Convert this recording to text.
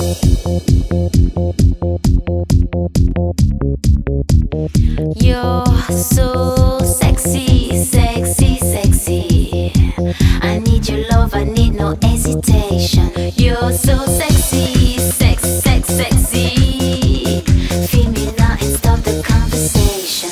You're so sexy, sexy, sexy. I need your love, I need no hesitation. You're so sexy, sex, sex, sexy. Feel me now and stop the conversation.